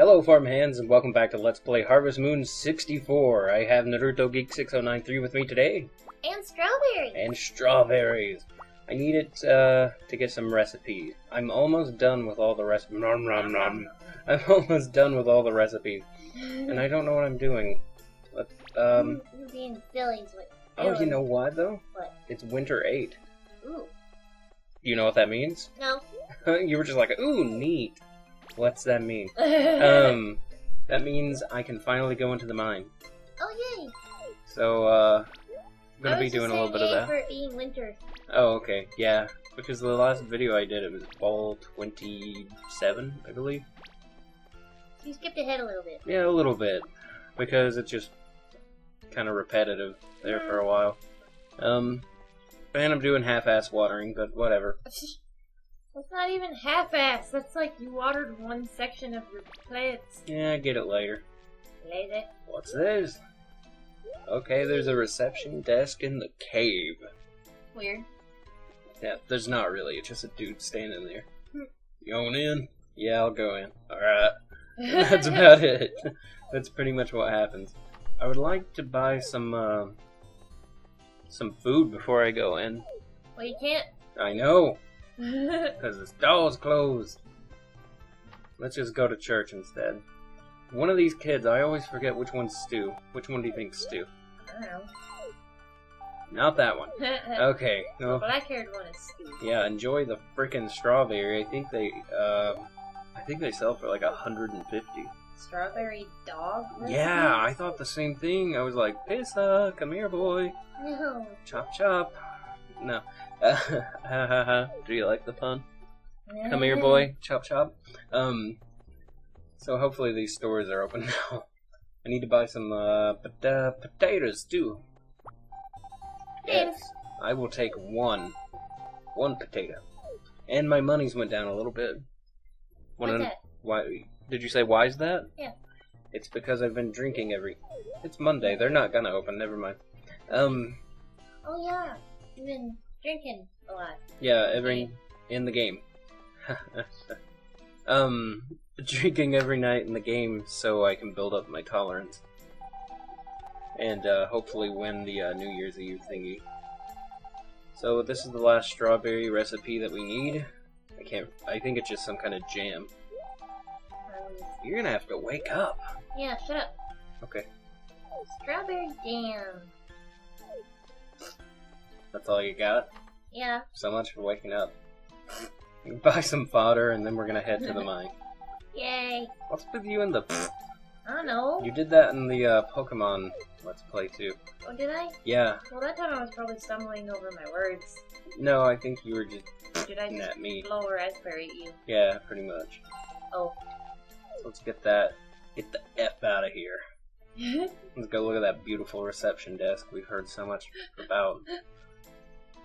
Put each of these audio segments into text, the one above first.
Hello, farm hands, and welcome back to Let's Play Harvest Moon 64. I have Naruto Geek 6093 with me today, And strawberry. and strawberries. I need it uh, to get some recipes. I'm almost done with all the recipes. Nom nom nom. I'm almost done with all the recipes, and I don't know what I'm doing. But, um, You're being silly. With oh, you know why though? What? It's Winter 8. Ooh. You know what that means? No. you were just like, ooh, neat. What's that mean? Um, that means I can finally go into the mine. Oh yay. So, uh, I'm gonna be doing a little bit of that. for eating winter. Oh, okay, yeah. Because the last video I did, it was fall 27, I believe. You skipped ahead a little bit. Yeah, a little bit. Because it's just kind of repetitive there for a while. Um, and I'm doing half-ass watering, but whatever. That's not even half-ass. That's like you watered one section of your plants. Yeah, get it later. Lazy. What's this? Okay, there's a reception desk in the cave. Weird. Yeah, there's not really. It's just a dude standing there. Hmm. You going in? Yeah, I'll go in. Alright. That's about it. That's pretty much what happens. I would like to buy some, uh, some food before I go in. well, you can't. I know, because the stall's closed. Let's just go to church instead. One of these kids, I always forget which one's Stu. Which one do you think's Stu? I don't know. Not that one. Okay, no. Black haired one is Steve. Yeah, enjoy the frickin' strawberry. I think they, uh, I think they sell for like a hundred and fifty. Strawberry dog? recipe? Yeah, I thought the same thing. I was like, Pissa, come here, boy. No. Chop chop. No. Ha ha ha. Do you like the pun? Come here, boy. Chop chop. Um. So hopefully these stores are open now. I need to buy some uh, pot- uh potatoes too. Yes, I will take one, one potato. And my money's went down a little bit. What's Wanna- that? Why did you say why is that? Yeah. It's because I've been drinking every. It's Monday. They're not gonna open. Never mind. Um. Oh, yeah. You've been drinking a lot. Yeah. Every in the game. um. Drinking every night in the game so I can build up my tolerance. And uh, hopefully win the uh, New Year's Eve thingy. So this is the last strawberry recipe that we need. I can't. I think it's just some kind of jam. Um, You're gonna have to wake up. yeah, shut up. Okay. Strawberry jam. That's all you got? Yeah. So much for waking up. Buy some fodder and then we're gonna head to the mine. Yay. What's with you and the. I don't know. You did that in the uh, Pokemon Let's Play too. Oh, did I? Yeah. Well, that time I was probably stumbling over my words. No, I think you were just Did I just at me. blow a raspberry at you? Yeah, pretty much. Oh. So let's get that. Get the F out of here. Let's go look at that beautiful reception desk we've heard so much about.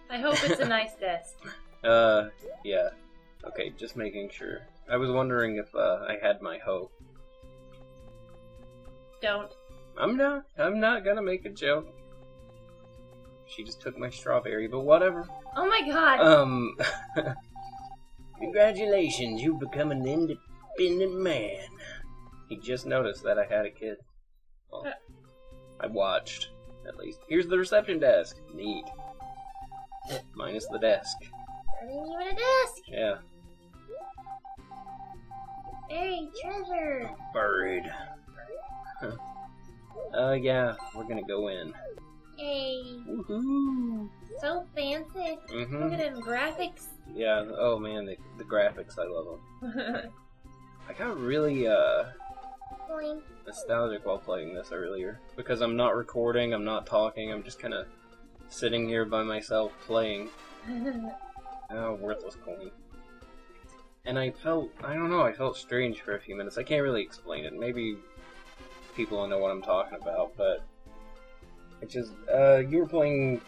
I hope it's a nice desk. Uh, yeah. Okay, just making sure. I was wondering if uh, I had my hoe. Don't. I'm not. I'm not gonna make a joke. She just took my strawberry, but whatever. Oh my god! Um. congratulations, you've become an independent man. He just noticed that I had a kid. Well, I watched, at least. Here's the reception desk. Neat. Minus the desk. Not even a desk. Yeah, Hey, treasure. buried. Uh, yeah, we're gonna go in. Yay. Woohoo! So fancy. Look Mm-hmm. at them graphics. Yeah. Oh man, the, the graphics, I love them. I got really uh Boing. nostalgic while playing this earlier because I'm not recording, I'm not talking, I'm just kind of sitting here by myself playing. Oh, worthless coin. And I felt, I don't know, I felt strange for a few minutes. I can't really explain it. Maybe people will know what I'm talking about, but it just, uh, you were playing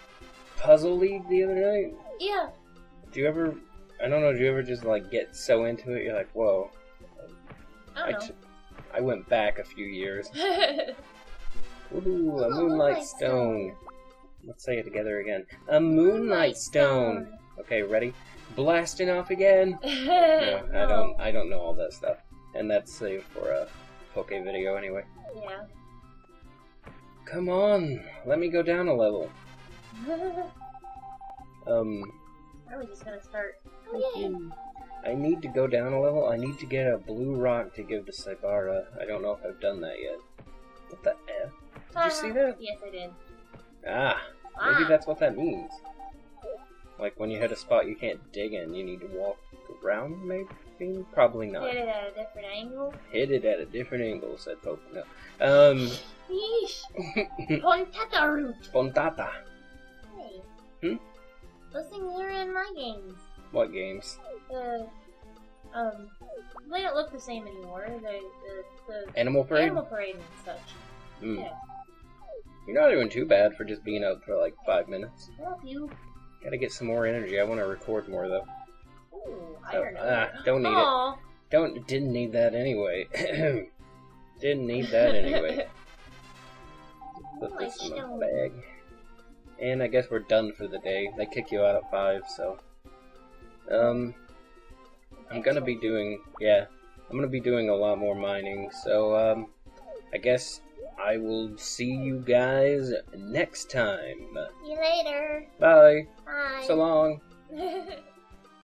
Puzzle League the other night? Yeah. Do you ever, I don't know, do you ever just like get so into it, you're like, whoa. I don't t- I went back a few years. Woohoo, a Ooh, moonlight moonlight stone. Let's say it together again. A moonlight stone. Okay, ready? Blasting off again. No, I don't. I don't know all that stuff. And that's saved for a Poke video anyway. Yeah. Come on, let me go down a level. Um, Are we just gonna start? Oh. I need to go down a level. I need to get a blue rock to give to Saibara. I don't know if I've done that yet. What the F? Did you see that? Yes, I did. Ah, maybe Ah. that's what that means. Like when you hit a spot you can't dig in, you need to walk around, maybe? Probably not. Hit it at a different angle. Hit it at a different angle, said Poke. No. Um, Yeesh. Pontata root. Pontata. Hey. Hmm? Those things are in my games. What games? The um, they don't look the same anymore. The the, the Animal Parade? animal parade and such. Mm. Yeah. You're not doing too bad for just being out for like five minutes. Help you. Gotta get some more energy. I want to record more though. Ooh, So, iron ah, don't need it. Aw. Don't didn't need that anyway. didn't need that anyway. Put Oh, this in my bag. And I guess we're done for the day. They kick you out at five, so um I'm gonna be doing yeah, I'm gonna be doing a lot more mining, so um I guess I will see you guys next time. See you later. Bye. Bye. So long.